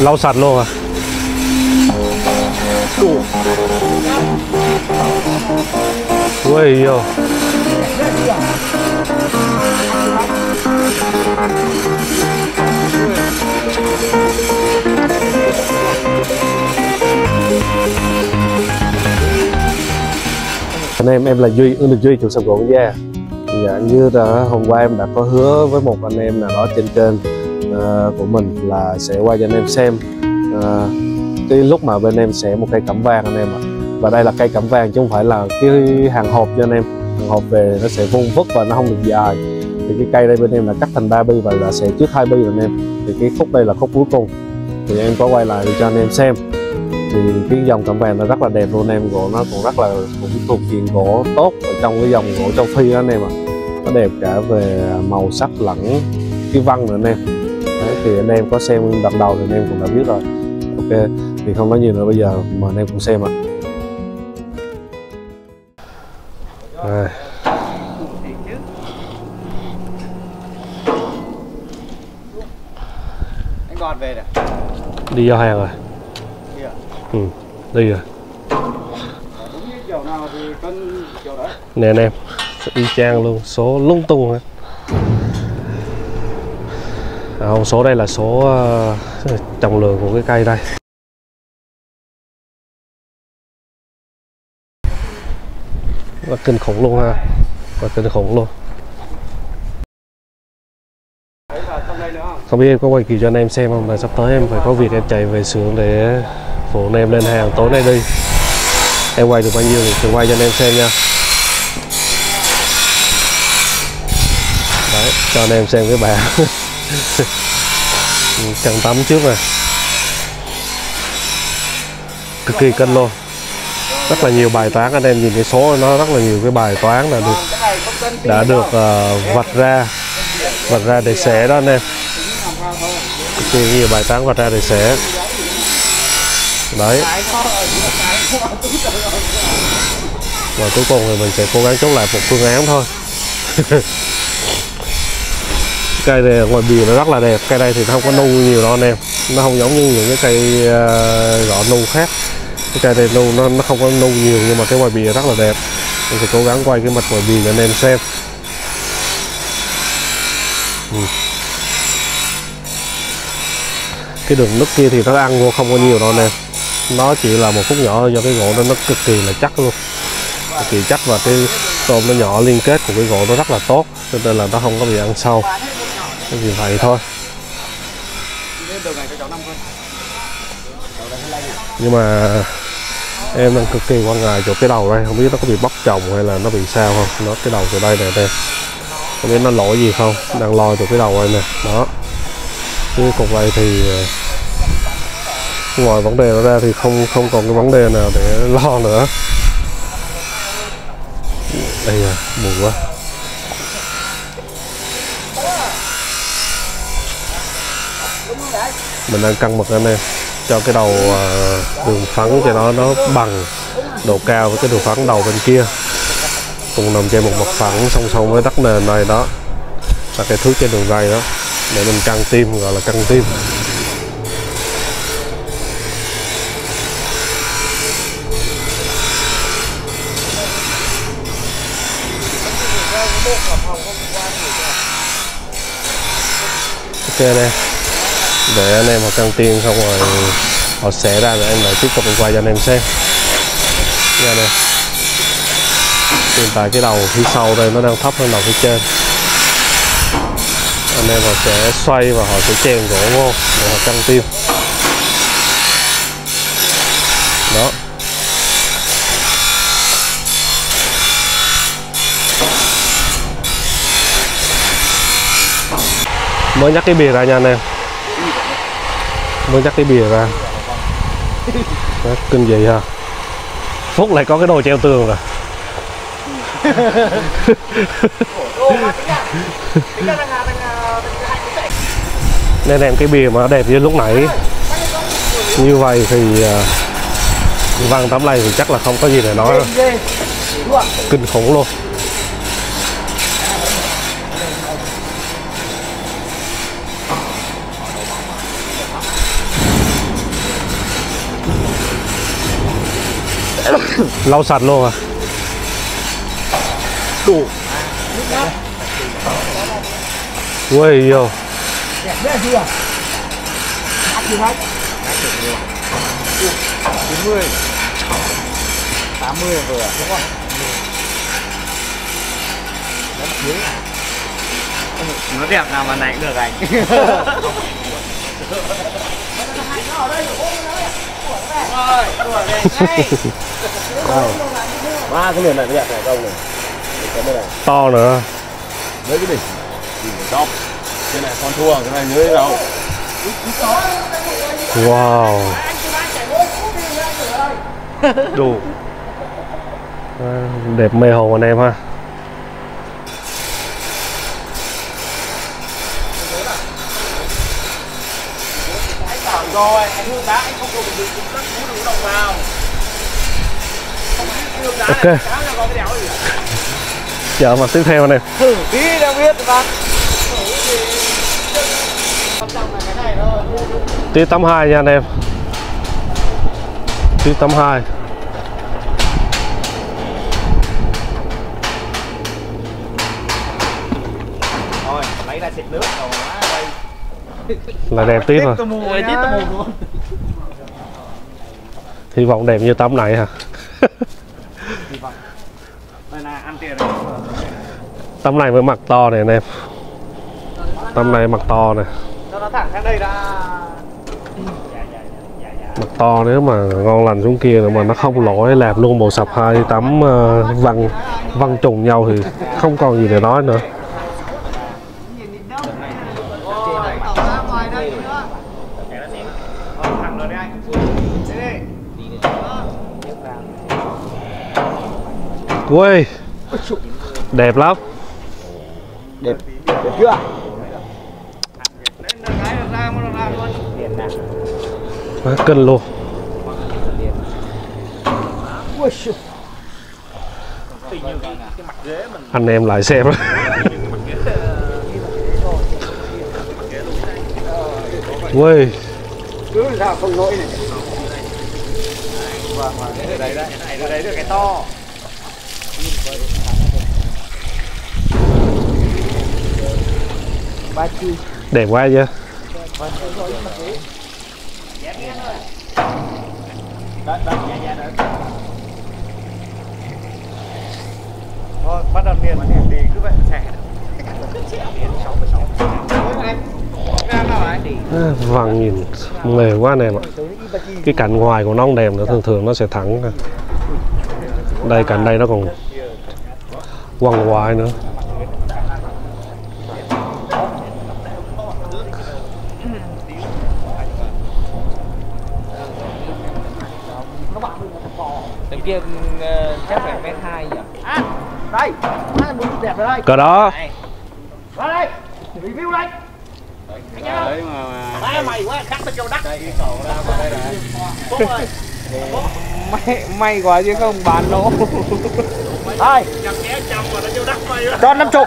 lau luôn à? Anh em em là duy ứng được duy chủ sập gỗ gia. Dạ như là hôm qua em đã có hứa với một anh em nào đó trên kênh. Ờ, của mình là sẽ quay cho anh em xem. Ờ, cái lúc mà bên em sẽ một cây cẩm vàng anh em ạ. Và đây là cây cẩm vàng chứ không phải là cái hàng hộp cho anh em. Hàng hộp về nó sẽ vung vức và nó không được dài. Thì cái cây đây bên em là cắt thành ba bi và là sẽ trước hai bi rồi anh em. Thì cái khúc đây là khúc cuối cùng. Thì em có quay lại cho anh em xem. Thì cái dòng cẩm vàng nó rất là đẹp luôn em. Gỗ nó cũng rất là, cũng thuộc diện gỗ tốt ở trong cái dòng gỗ châu phi đó anh em ạ. Nó đẹp cả về màu sắc lẫn cái văn nữa anh em. Đấy, thì anh em có xem đoạn đầu thì anh em cũng đã biết rồi. Ok thì không nói nhiều nữa bây giờ mời anh em cùng xem ạ. Đây. anh gọt về này đi giao hàng rồi. Đi à? ừ đi rồi. Nè anh em y chang luôn số lung tung hết à, số đây là số ờ, trọng lượng của cái cây đây. Và kinh khủng luôn ha. Và kinh khủng luôn. Không biết em có quay kịp cho anh em xem không? Là sắp tới em phải có việc em chạy về xưởng để phụ anh em lên hàng tối nay đi. Em quay được bao nhiêu thì sẽ quay cho anh em xem nha. Đấy cho anh em xem cái bàn cần tắm trước này cực kỳ cân luôn. Rất là nhiều bài toán anh em nhìn cái số nó rất là nhiều cái bài toán là được đã được uh, vạch ra. Vạch ra để xẻ đó anh em. Cực kỳ nhiều bài toán vạch ra để xẻ. Đấy. Và cuối cùng thì mình sẽ cố gắng chốt lại một phương án thôi. cây này ngoài bìa nó rất là đẹp. Cây đây thì nó không có nu nhiều đâu anh em. Nó không giống như những cái cây ờ, gõ nu khác. Cái cây này nu nó, nó không có nu nhiều nhưng mà cái ngoài bìa rất là đẹp. Mình sẽ cố gắng quay cái mặt ngoài bìa cho anh em xem. Ừ. cái đường nứt kia thì nó ăn vô không có nhiều đâu anh em. Nó chỉ là một khúc nhỏ do cái gỗ nó nó cực kỳ là chắc luôn. Cực kỳ chắc và cái tôm nó nhỏ liên kết của cái gỗ nó rất là tốt cho nên là nó không có bị ăn sâu cái gì vậy thôi. Nhưng mà em đang cực kỳ quan ngại chỗ cái đầu đây. Không biết nó có bị bóc chồng hay là nó bị sao không? Nó, cái đầu từ đây nè, đây. Không biết nó lỗi gì không? Đang lo từ cái đầu đây nè. Đó. Cái cục này thì ờ, ngoài vấn đề nó ra thì không không còn cái vấn đề nào để lo nữa. Đây à buồn quá. Mình đang căng mực anh em cho cái đầu ờ, đường phẳng cho nó nó bằng, độ cao với cái đường phẳng đầu bên kia. Cùng nằm trên một mặt phẳng, song song với đất nền này đó. Là cái thước trên đường ray đó, để mình căng tim, gọi là căng tim. Ok đây để anh em họ căng tiên xong rồi họ xẻ ra rồi em lại tiếp tục quay cho anh em xem. Nha nè. Hiện tại cái đầu phía sau đây nó đang thấp hơn đầu phía trên. Anh em họ sẽ xoay và họ sẽ chèn gỗ vô để họ căng tim đó. Mới nhắc cái bìa ra nha anh em mới dắt cái bìa ra. Đó, kinh dị ha phúc lại có cái đồ treo tường rồi nên em cái bìa mà đẹp như lúc nãy. Như vậy thì à, văn tấm này thì chắc là không có gì để nói rồi kinh khủng luôn. Lau sạch luôn à? Đủ. Ui hết chín mươi. Tám mươi vừa đúng không nó đẹp nào mà nãy được anh ba cái miền này nó đẹp này không này to nữa mấy cái đỉnh đỉnh top cái này con thua cái này dưới đâu wow. Đủ đẹp mê hồn anh em ha rồi anh hương đá anh không được cũng rất cú đủ đồng vào Ok. chờ mặt tiếp theo anh em. Thử tí đã biết bạn này thôi tí tấm hai nha anh em. Tí tấm hai. Thôi lấy ra xịt nước rồi là đẹp rồi. tiếp luôn. Hy vọng đẹp như tấm này rồi tấm này mới mặt to này anh em. Tấm này mặt to này cho nó thẳng sang đây đã. Mặt to nếu mà ngon lành xuống kia nữa mà nó không lỗi làm luôn bộ sập hai tấm ờ, văng văng trùng nhau thì không còn gì để nói nữa thẳng rồi đấy anh đây đi ui đẹp lắm. Đẹp đẹp chưa? Được được được ra luôn anh em lại xem. Ui. Cứ sao không nổi này. Vâng vâng đây đây đây này đây đây cái to ba chi đẹp quá chứ thôi bắt đầu miền thì thì cứ vậy xẻ vàng nhìn mề quá anh em ạ. Cái cạnh ngoài của nó không đẹp nữa, thường thường nó sẽ thẳng đây cạnh đây nó còn quằn hoài nữa. Kia ờ, chắc phải mét hai nhỉ? À, đây, má muốn đẹp rồi đây. cỡ đó Ra đây, review đây. Đấy mà Ba mày quá, đắt tao cho đắt. Đây, sổ ra vào đây này. Bố ơi. May, may quá chứ không bán lỗ. Đây. Cho 50.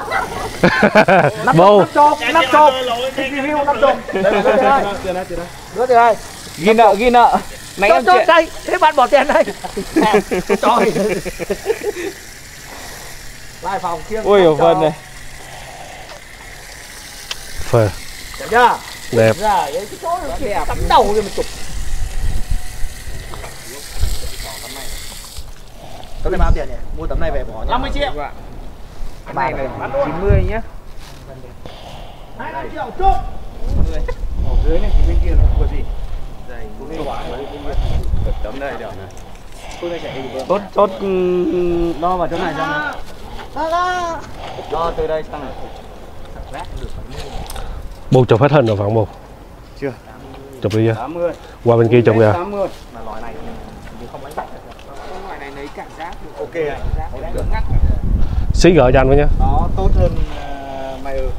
bô chục, 5 chục. Review 5 chục. Đưa tiền đây. Đưa tiền đây. Ghi nợ, ghi nợ. Nãy em chuyện. đây, thế bạn bỏ tiền đây. Cho Lại phòng kia. ui ở phần này Đẹp chưa? đẹp Ra ấy cái chỗ đẹp. Cắm đầu rồi mà chụp. Tấm này bao tiền nhỉ? Mua tấm này về bỏ nhá. 50 triệu. Cái này này 90 nhá. 25 triệu chốt. Ở dưới này thì bên kia là của gì? Tấm đây được tốt tốt đo vào chỗ này cho nó. Đo từ đây sang bô chụp hết hình rồi phải không Chưa. chụp đi chưa 80 qua bên kia chụp kìa. 80 Mà loại này thì không đánh bắt được. Loại này lấy cảm giác được. ok. Này Cảm giác ngắt. xí gỡ cho anh với nhá. Nó tốt hơn uh, mày ừ.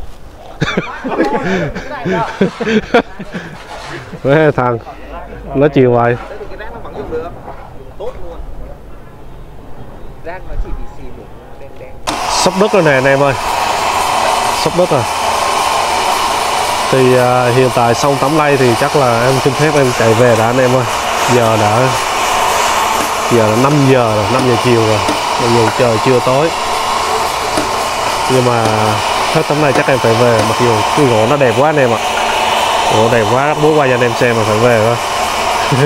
Thằng nó chiều vậy Thế thì cái rác nó bằng dùng được. Tốt luôn. Rác nó chỉ bị xì một đen đen. sắp đất rồi nè anh em ơi. Sắp đất rồi. Thì à, hiện tại xong tắm lay thì chắc là em xin phép em chạy về đã anh em ơi. Giờ đã giờ là 5 giờ rồi 5 giờ chiều rồi. Mặc dù trời chưa tối. Nhưng mà hết tấm này chắc em phải về mặc dù cái gỗ nó đẹp quá anh em ạ. Gỗ đẹp quá muốn qua cho anh em xem mà phải về thôi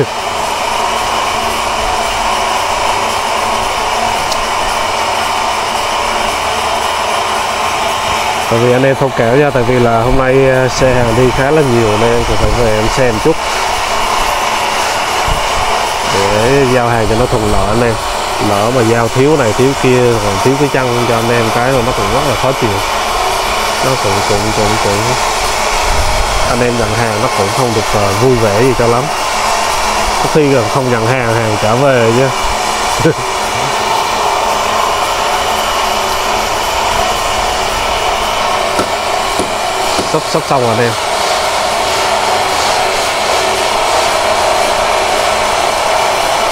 tại vì anh em thông cảm nha tại vì là hôm nay ờ, xe hàng đi khá là nhiều nên em cũng phải về em xem chút. Để giao hàng cho nó thuận lợi anh em. Lỡ mà giao thiếu này thiếu kia còn thiếu cái chân cho anh em cái mà nó cũng rất là khó chịu. Nó cũng cũng cũng cũng. Anh em nhận hàng nó cũng không được uh, vui vẻ gì cho lắm có khi còn không nhận hàng hàng trả về chứ. Sắp sắp xong rồi em.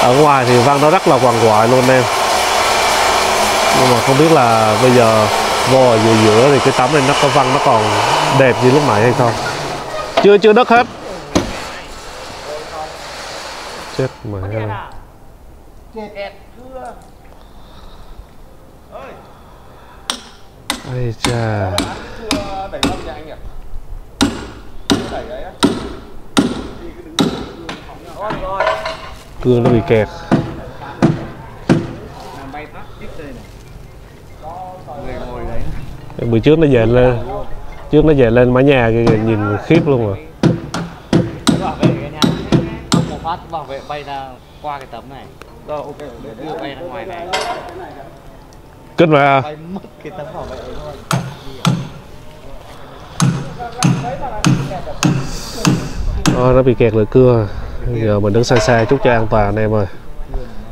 Ở ngoài thì văng nó rất là quằn quại luôn em. Nhưng mà không biết là bây giờ vô ở giữa giữa thì cái tấm này nó có văng nó còn đẹp như lúc nãy hay không? Chưa chưa đất hết chết mẹ ơi. Ây cha đẩy mâm nhà anh nhỉ đẩy đấy á cương nó bị kẹt. Làm bay tắt chiếc đây này người ngồi đấy bữa trước nó về lên trước nó về lên mái nhà kia kìa, nhìn khiếp luôn rồi phát bảo vệ bay ra qua cái tấm này. Rồi ok để đưa bay ra ngoài này. Kinh mà bay mất cái tấm bảo vệ đấy luôn Ôi, nó bị kẹt lưỡi cưa. Giờ mình đứng xa xa chút cho an toàn anh em ơi.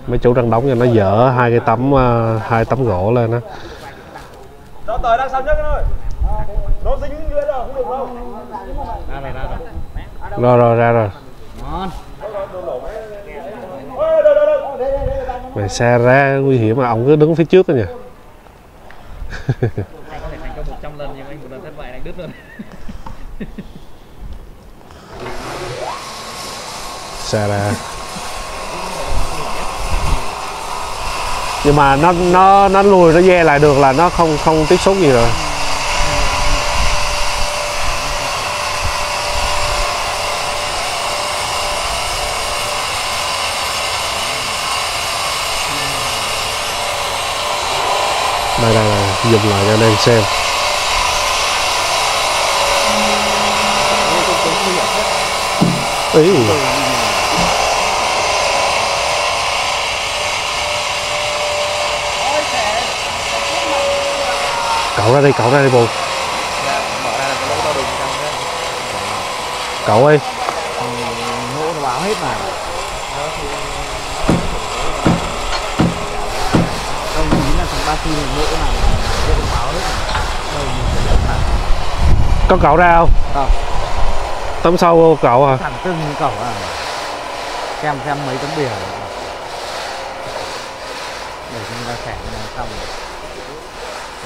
Mấy chú đang đóng cho nó dở hai cái tấm ờ, hai tấm gỗ lên đó cho tới đang sao nhất anh ơi nó dính dưới rồi không được đâu. Ra này ra rồi rồi rồi ra rồi. Ngon Mày xa ra nguy hiểm mà ông cứ đứng phía trước đó nhỉ anh có thể thành công 100 lần nhưng anh một lần thất bại anh đứt luôn xa ra. Nhưng mà nó nó nó lùi nó ve lại được là nó không không tiếp xúc gì rồi đây đây đây. Dùng lại cho anh em xem. Ý. Cậu ra đi, cậu ra đi, bù. Cậu ơi. Lỗ nó báo hết mà không ba phi lỗ nào lỗ nó báo hết mà đâu nhìn thấy thẳng có cậu ra không? Không. tấm sau cậu à thẳng như cổng à. Xem xem mấy tấm bìa. Để cho người ta xẻ xong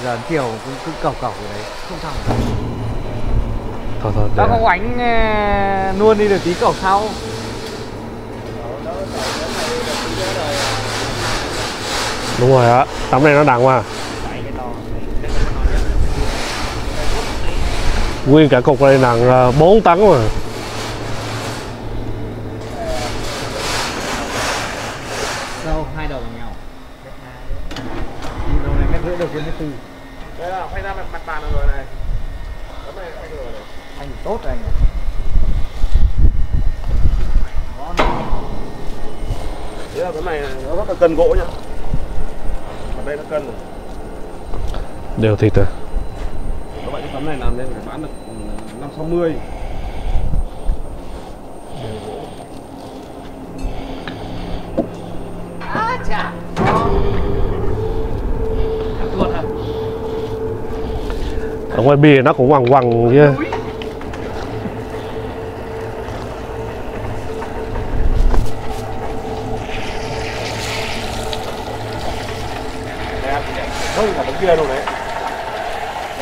giờ chiều cứ, cứ cầu cầu ở đấy. Không rồi. thôi thôi Tao quánh ờ, luôn đi được tí cầu sau đúng rồi á tấm này nó nặng mà nguyên cả cục này nặng ờ, 4 tấn mà. Đâu hai đầu bằng nhau. Đầu này mét rưỡi đầu kia mét tư đây là quay ra mặt, mặt bàn rồi này. Tấm này quay rồi này. Anh tốt anh. Thế là cái này nó rất là cân gỗ nhá. Ở đây nó cân rồi. Đều thịt à? Các bạn cái tấm này làm lên phải bán được ừ, năm sáu mươi. Ở ngoài bìa nó cũng quằn quằn chứ Hơn cả tấm kia luôn đấy.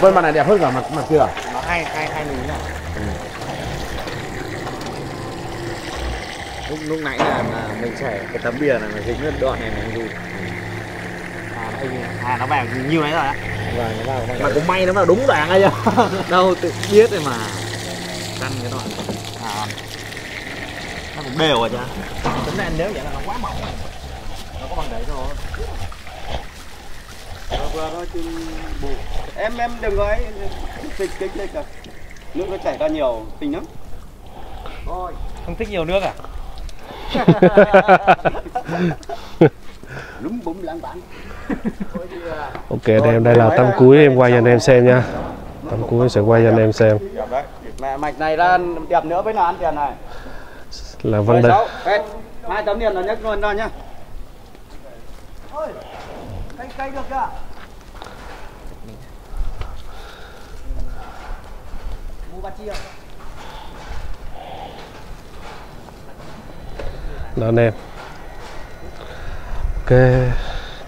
Vân mặt này đẹp hơn cả mặt mặt kia à? nó hai hai hai núi này lúc lúc nãy là, là mình xẻ cái tấm bìa này nó dính lên đoạn này này dù à, anh, à nó vào nhiều đấy rồi á. Và nó vào mà cũng may nó vào đúng đoạn ấy chứ đâu tự biết rồi mà. Căn cái đoạn à nó cũng đều rồi chứ. Tính ra nếu vậy là nó quá mỏng rồi. Nó có bằng đấy thôi vừa thôi chứ bù. Em em đừng có ấy kích kích kích cả. Nước nó chảy ra nhiều kinh lắm. Thôi không thích nhiều nước à? Lúm búm lãng bản ok anh em đây là tấm cuối em quay cho anh em xem nha. Tấm cuối sẽ quay cho anh em xem. Mẹ mạch này ra đẹp nữa với là ăn tiền này. Là vấn đề sáu Ê, hai tấm tiền là nhấc luôn ra nhá. Cây cây được chưa mua ba chia đó, anh em. Ok,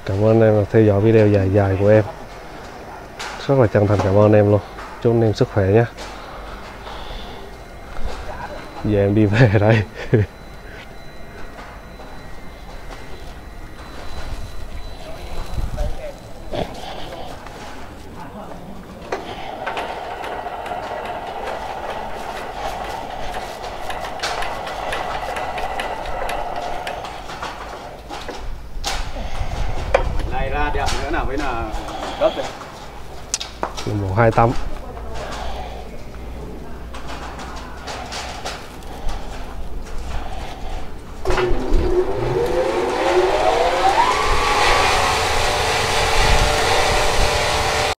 cảm ơn anh em đã theo dõi video dài dài của em. Rất là chân thành cảm ơn anh em luôn. Chúc anh em sức khỏe nhé. Giờ em đi về đây. 28